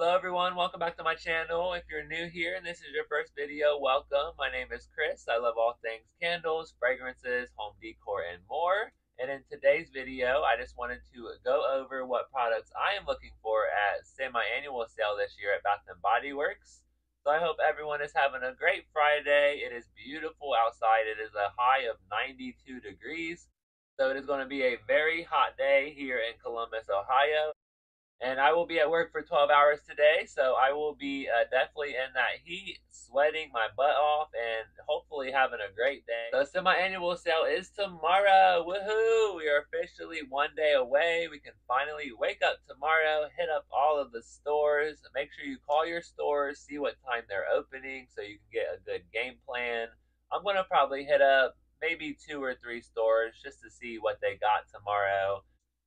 Hello everyone, welcome back to my channel. If you're new here and this is your first video, welcome. My name is Chris. I love all things candles, fragrances, home decor, and more. And in today's video, I just wanted to go over what products I am looking for at semi-annual sale this year at Bath & Body Works. So I hope everyone is having a great Friday. It is beautiful outside. It is a high of 92 degrees. So it is going to be a very hot day here in Columbus, Ohio and I will be at work for 12 hours today, so I will be uh, definitely in that heat, sweating my butt off, and hopefully having a great day. The semi-annual sale is tomorrow. Woohoo! We are officially one day away. We can finally wake up tomorrow, hit up all of the stores. Make sure you call your stores, see what time they're opening, so you can get a good game plan. I'm gonna probably hit up maybe two or three stores just to see what they got tomorrow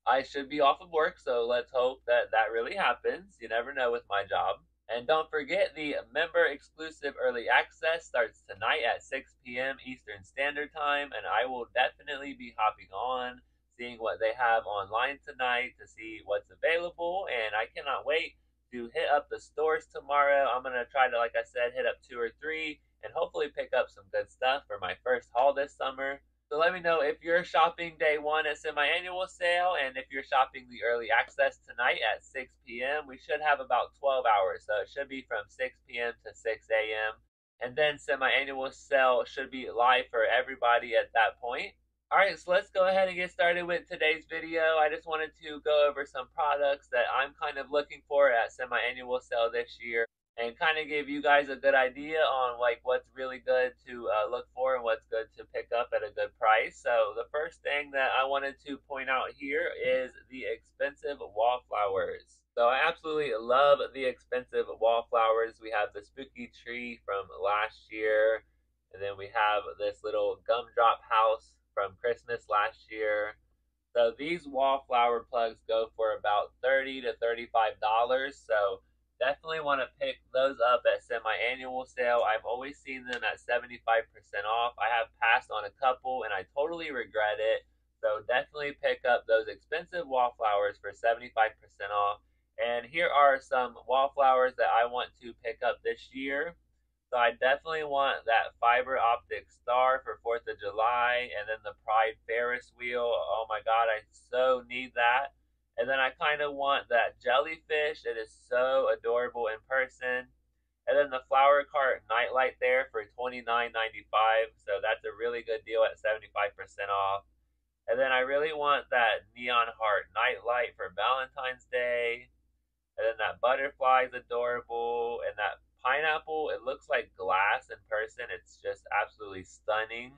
I should be off of work, so let's hope that that really happens. You never know with my job. And don't forget, the member exclusive early access starts tonight at 6 p.m. Eastern Standard Time, and I will definitely be hopping on, seeing what they have online tonight to see what's available. And I cannot wait to hit up the stores tomorrow. I'm going to try to, like I said, hit up two or three and hopefully pick up some good stuff for my first haul this summer. So let me know if you're shopping day one at semi-annual sale and if you're shopping the early access tonight at 6 p.m. We should have about 12 hours, so it should be from 6 p.m. to 6 a.m. And then semi-annual sale should be live for everybody at that point. Alright, so let's go ahead and get started with today's video. I just wanted to go over some products that I'm kind of looking for at semi-annual sale this year and kind of give you guys a good idea on like what's really good to uh, look for and what's good to pick up at a good price. So the first thing that I wanted to point out here is the expensive wallflowers. So I absolutely love the expensive wallflowers. We have the spooky tree from last year, and then we have this little gumdrop house from Christmas last year. So these wallflower plugs go for about 30 to $35. So Definitely want to pick those up at semi-annual sale. I've always seen them at 75% off. I have passed on a couple and I totally regret it. So definitely pick up those expensive wallflowers for 75% off. And here are some wallflowers that I want to pick up this year. So I definitely want that fiber optic star for 4th of July and then the Pride Ferris wheel. Oh my God, I so need that. And then I kind of want that jellyfish. It is so adorable in person. And then the flower cart nightlight there for $29.95. So that's a really good deal at 75% off. And then I really want that neon heart nightlight for Valentine's Day. And then that butterfly is adorable. And that pineapple, it looks like glass in person. It's just absolutely stunning.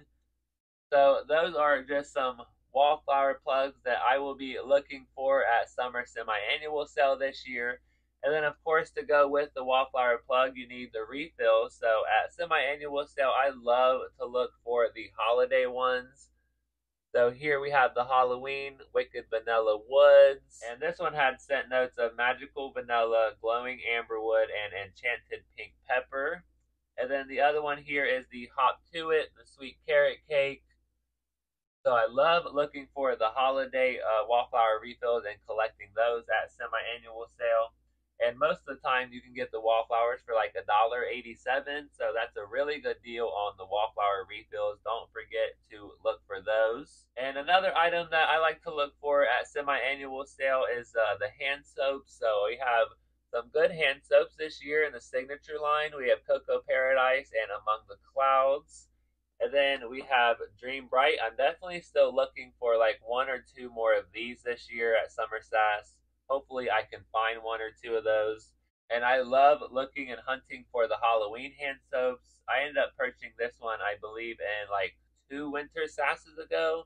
So those are just some wallflower plugs that I will be looking for at summer semi-annual sale this year. And then, of course, to go with the wallflower plug, you need the refill. So at semi-annual sale, I love to look for the holiday ones. So here we have the Halloween Wicked Vanilla Woods. And this one had scent notes of magical vanilla, glowing amberwood, and enchanted pink pepper. And then the other one here is the Hop to It, the sweet carrot cake. So I love looking for the holiday uh, wallflower refills and collecting those at semi-annual sale. And most of the time you can get the wallflowers for like a dollar eighty-seven. So that's a really good deal on the wallflower refills. Don't forget to look for those. And another item that I like to look for at semi-annual sale is uh, the hand soaps. So we have some good hand soaps this year in the signature line. We have Cocoa Paradise and Among the Clouds. And then we have Dream Bright. I'm definitely still looking for like one or two more of these this year at Summer SAS. Hopefully, I can find one or two of those. And I love looking and hunting for the Halloween hand soaps. I ended up purchasing this one, I believe, in like two winter sasses ago.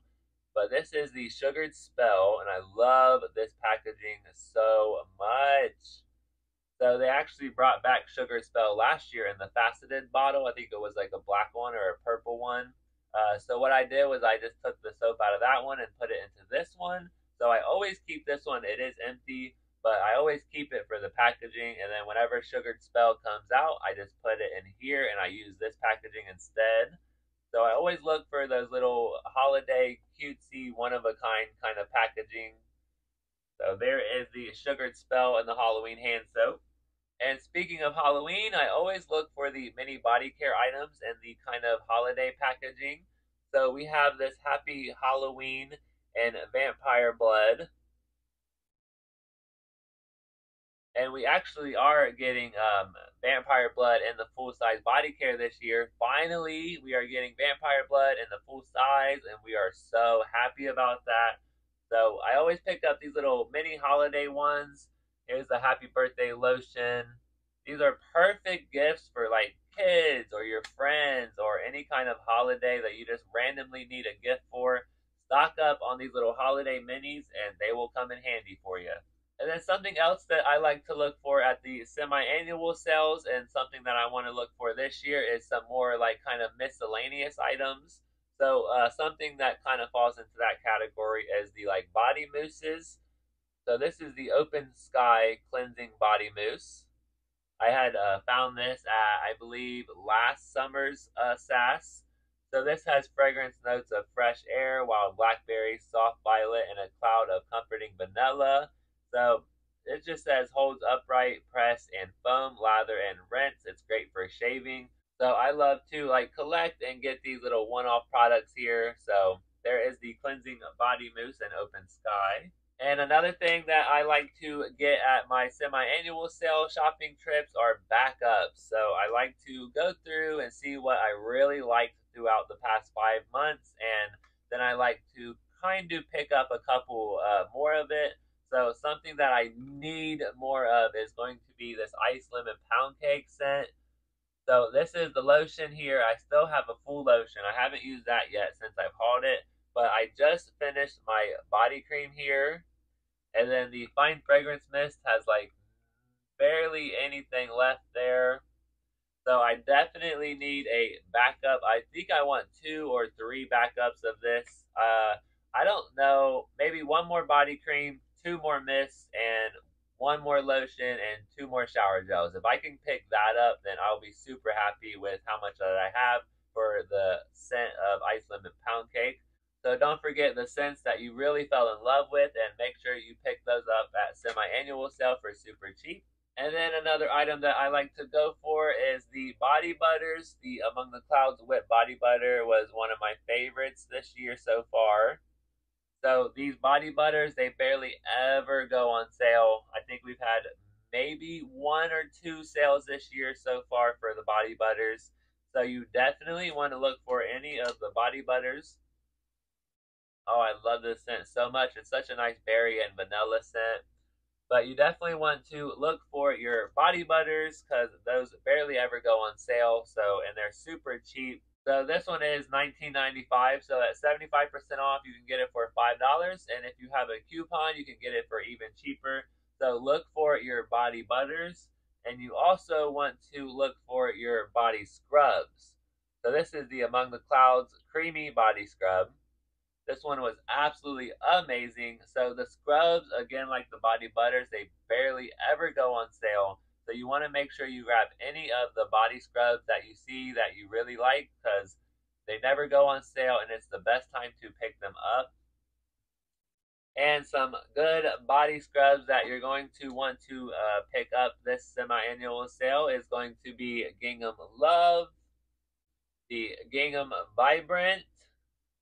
But this is the Sugared Spell, and I love this packaging so much. So they actually brought back Sugar Spell last year in the faceted bottle. I think it was like a black one or a purple one. Uh, so what I did was I just took the soap out of that one and put it into this one. So I always keep this one. It is empty, but I always keep it for the packaging. And then whenever Sugared Spell comes out, I just put it in here and I use this packaging instead. So I always look for those little holiday cutesy one of a kind kind of packaging. So there is the Sugared Spell and the Halloween hand soap. And speaking of Halloween, I always look for the mini body care items and the kind of holiday packaging. So we have this Happy Halloween and Vampire Blood. And we actually are getting um, Vampire Blood and the full size body care this year. Finally, we are getting Vampire Blood in the full size, and we are so happy about that. So I always pick up these little mini holiday ones. Here's the happy birthday lotion. These are perfect gifts for like kids or your friends or any kind of holiday that you just randomly need a gift for. Stock up on these little holiday minis and they will come in handy for you. And then something else that I like to look for at the semi-annual sales and something that I want to look for this year is some more like kind of miscellaneous items. So uh, something that kind of falls into that category is the like body mousses. So this is the Open Sky Cleansing Body Mousse. I had uh, found this at, I believe, last summer's uh, SAS. So this has fragrance notes of fresh air, wild blackberry, soft violet, and a cloud of comforting vanilla. So it just says holds upright, press, and foam, lather, and rinse. It's great for shaving. So I love to like collect and get these little one-off products here. So there is the cleansing body mousse and open sky. And another thing that I like to get at my semi-annual sale shopping trips are backups. So I like to go through and see what I really liked throughout the past five months, and then I like to kind of pick up a couple uh, more of it. So something that I need more of is going to be this ice lemon pound cake scent. So this is the lotion here. I still have a full lotion. I haven't used that yet since I've hauled it, but I just finished my body cream here. And then the fine fragrance mist has like barely anything left there. So I definitely need a backup. I think I want two or three backups of this. Uh, I don't know, maybe one more body cream, two more mists, and one more lotion and two more shower gels. If I can pick that up, then I'll be super happy with how much that I have for the scent of ice lemon pound cake. So don't forget the scents that you really fell in love with and make sure you pick those up at semi-annual sale for super cheap. And then another item that I like to go for is the body butters. The Among the Clouds Whip Body Butter was one of my favorites this year so far. So these body butters, they barely ever go on sale. I think we've had maybe one or two sales this year so far for the body butters. So you definitely want to look for any of the body butters. Oh, I love this scent so much. It's such a nice berry and vanilla scent. But you definitely want to look for your body butters because those barely ever go on sale. So, and they're super cheap. So this one is $19.95. So at 75% off, you can get it for $5. And if you have a coupon, you can get it for even cheaper. So look for your body butters. And you also want to look for your body scrubs. So this is the Among the Clouds Creamy Body Scrub. This one was absolutely amazing. So the scrubs, again, like the body butters, they barely ever go on sale. So you want to make sure you grab any of the body scrubs that you see that you really like because they never go on sale and it's the best time to pick them up. And some good body scrubs that you're going to want to uh, pick up this semi-annual sale is going to be Gingham Love, the Gingham Vibrant,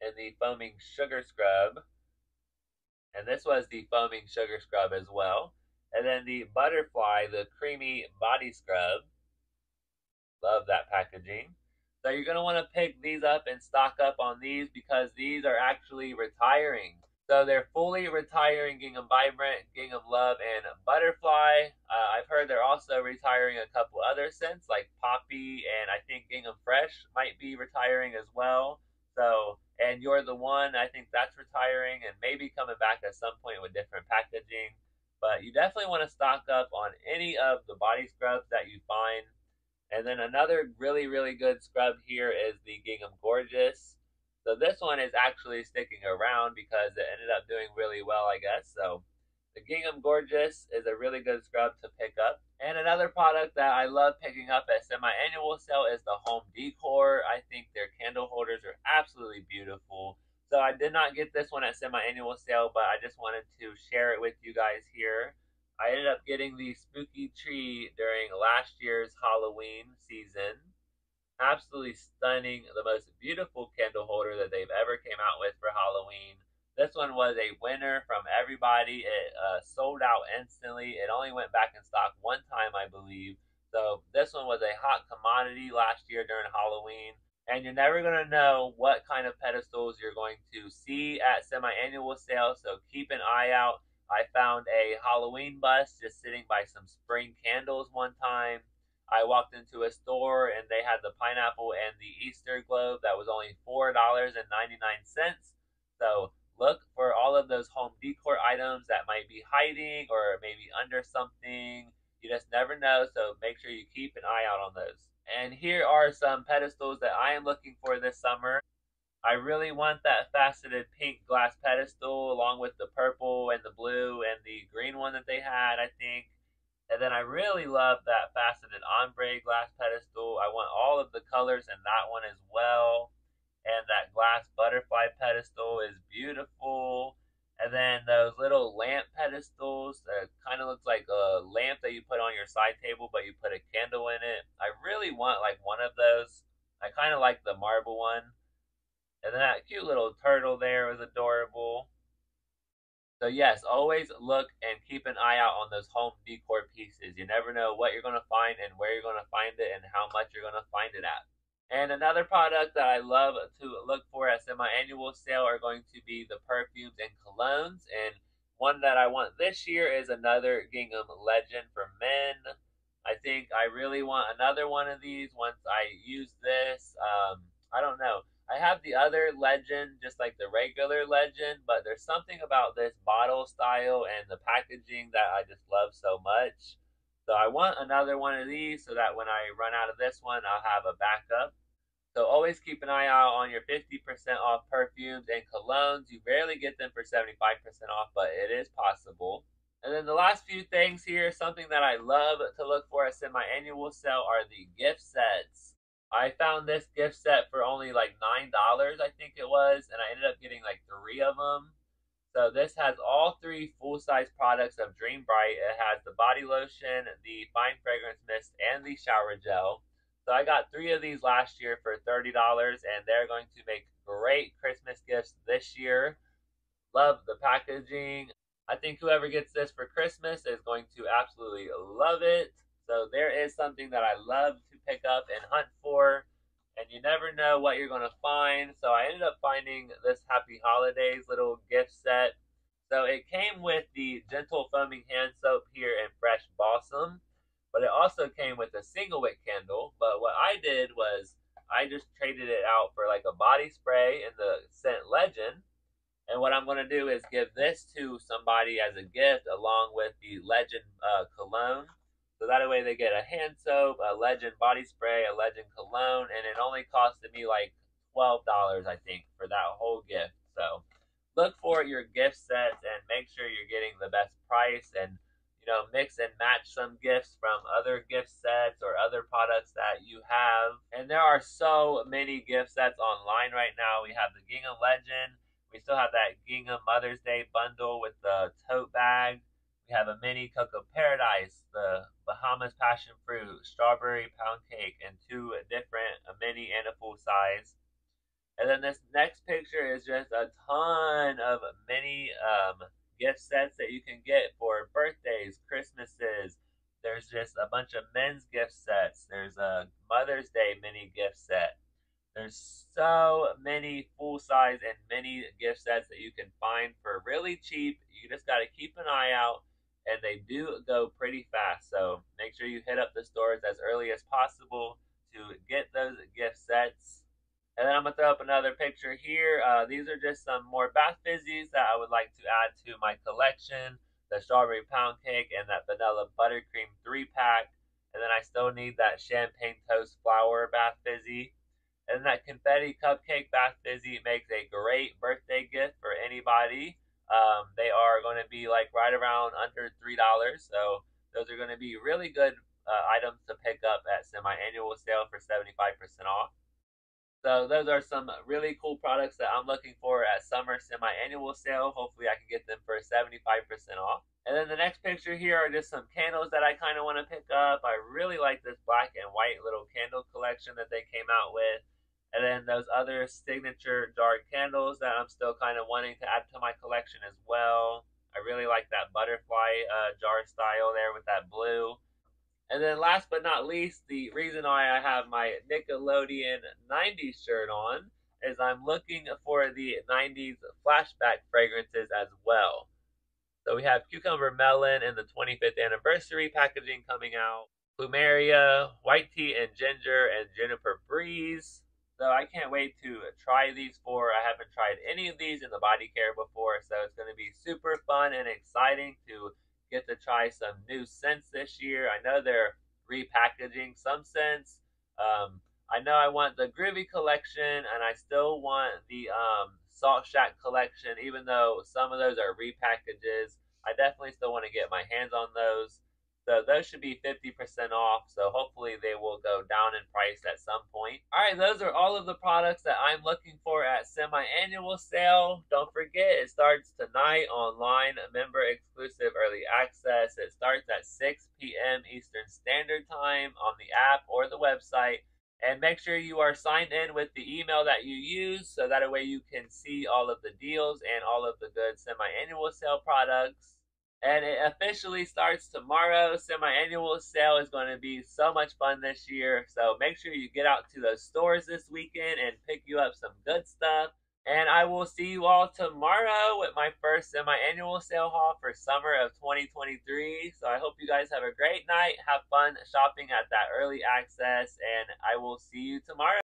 and the foaming sugar scrub. And this was the foaming sugar scrub as well. And then the butterfly, the creamy body scrub. Love that packaging. So you're going to want to pick these up and stock up on these because these are actually retiring. So they're fully retiring Gingham Vibrant, Gingham Love, and Butterfly. Uh, I've heard they're also retiring a couple other scents like Poppy and I think Gingham Fresh might be retiring as well. So and you're the one. I think that's retiring and maybe coming back at some point with different packaging. But you definitely want to stock up on any of the body scrubs that you find. And then another really, really good scrub here is the Gingham Gorgeous. So this one is actually sticking around because it ended up doing really well, I guess. So the Gingham Gorgeous is a really good scrub to pick up. And another product that I love picking up at semi-annual sale is the Home Decor. I think their candle holders are absolutely beautiful. So I did not get this one at semi-annual sale, but I just wanted to share it with you guys here. I ended up getting the spooky tree during last year's Halloween season. Absolutely stunning, the most beautiful candle holder that they've ever came out with for Halloween. This one was a winner from everybody. It uh, sold out instantly. It only went back in stock one time, I believe. So this one was a hot commodity last year during Halloween. And you're never going to know what kind of pedestals you're going to see at semi-annual sales. So keep an eye out. I found a Halloween bus just sitting by some spring candles one time. I walked into a store and they had the pineapple and the Easter globe that was only $4.99. So look for all of those home decor items that might be hiding or maybe under something. You just never know, so make sure you keep an eye out on those. And here are some pedestals that I am looking for this summer. I really want that faceted pink glass pedestal along with the purple and the blue and the green one that they had, I think. And then I really love that faceted ombre glass pedestal. I want all of the colors in that one as well. And that glass butterfly pedestal is beautiful. And then those little lamp pedestals that kind of looks like a lamp that you put on your side table, but you put a candle in it. I really want like one of those. I kind of like the marble one. And then that cute little turtle there was adorable. So yes, always look and keep an eye out on those home decor pieces. You never know what you're going to find and where you're going to find it and how much you're going to find it at. And another product that I love to look for at semi-annual sale are going to be the perfumes and colognes. And one that I want this year is another Gingham Legend for men. I think I really want another one of these once I use this. Um, I don't know. I have the other legend, just like the regular legend, but there's something about this bottle style and the packaging that I just love so much. So I want another one of these so that when I run out of this one, I'll have a backup. So always keep an eye out on your 50% off perfumes and colognes. You rarely get them for 75% off, but it is possible. And then the last few things here, something that I love to look for at semi-annual sale are the gift sets. I found this gift set for only like $9, I think it was, and I ended up getting like three of them. So this has all three full-size products of Dream Bright. It has the body lotion, the fine fragrance mist, and the shower gel. So I got three of these last year for $30, and they're going to make great Christmas gifts this year. Love the packaging. I think whoever gets this for Christmas is going to absolutely love it. So there is something that I love to pick up and hunt for, and you never know what you're going to find. So I ended up finding this Happy Holidays little gift set. So it came with the Gentle Foaming Hand Soap here in Fresh Balsam, but it also came with a single wick candle. But what I did was I just traded it out for like a body spray in the scent Legend. And what I'm going to do is give this to somebody as a gift along with the Legend uh, cologne so that way they get a hand soap, a Legend body spray, a Legend cologne, and it only costed me like twelve dollars, I think, for that whole gift. So look for your gift sets and make sure you're getting the best price and you know mix and match some gifts from other gift sets or other products that you have. And there are so many gift sets online right now. We have the Gingham Legend. We still have that Gingham Mother's Day bundle with the tote bag. We have a mini Cocoa Paradise, the Bahamas passion fruit, strawberry pound cake, and two different, a mini and a full size. And then this next picture is just a ton of mini um, gift sets that you can get for birthdays, Christmases. There's just a bunch of men's gift sets. There's a Mother's Day mini gift set. There's so many full size and mini gift sets that you can find for really cheap. You just got to keep an eye out and they do go pretty fast. So make sure you hit up the stores as early as possible to get those gift sets. And then I'm gonna throw up another picture here. Uh, these are just some more bath fizzies that I would like to add to my collection. The strawberry pound cake and that vanilla buttercream three pack. And then I still need that champagne toast flower bath fizzy. And that confetti cupcake bath fizzy makes a great birthday gift for anybody. Um, they are going to be like right around under three dollars. So those are going to be really good uh, items to pick up at semi-annual sale for 75% off. So those are some really cool products that I'm looking for at summer semi-annual sale. Hopefully I can get them for 75% off. And then the next picture here are just some candles that I kind of want to pick up. I really like this black and white little candle collection that they came out with. And then those other signature dark candles that I'm still kind of wanting to add to my collection as well. I really like that butterfly uh, jar style there with that blue. And then last but not least, the reason why I have my Nickelodeon 90s shirt on is I'm looking for the 90s flashback fragrances as well. So we have Cucumber Melon and the 25th anniversary packaging coming out. Plumeria, White Tea and Ginger, and Juniper Breeze. So I can't wait to try these four. I haven't tried any of these in the body care before, so it's going to be super fun and exciting to get to try some new scents this year. I know they're repackaging some scents. Um, I know I want the Groovy collection, and I still want the um, Salt Shack collection, even though some of those are repackages. I definitely still want to get my hands on those. So those should be 50% off. So hopefully they will go down in price at some point. All right, those are all of the products that I'm looking for at semi-annual sale. Don't forget, it starts tonight online, member exclusive early access. It starts at 6 p.m. Eastern Standard Time on the app or the website. And make sure you are signed in with the email that you use so that way you can see all of the deals and all of the good semi-annual sale products and it officially starts tomorrow. Semi-annual sale is going to be so much fun this year. So make sure you get out to those stores this weekend and pick you up some good stuff. And I will see you all tomorrow with my first semi-annual sale haul for summer of 2023. So I hope you guys have a great night. Have fun shopping at that early access and I will see you tomorrow.